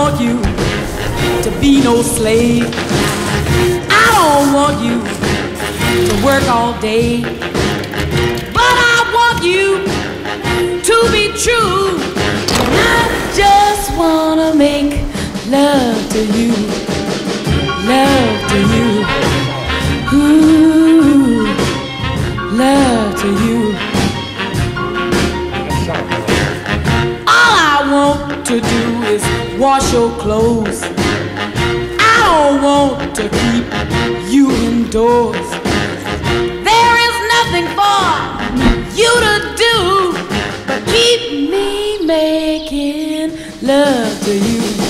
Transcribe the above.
want you to be no slave. I don't want you to work all day. But I want you to be true. And I just wanna make love to you. Love to you. Ooh, love to you. All I want to do is wash your clothes. I don't want to keep you indoors. There is nothing for you to do but keep me making love to you.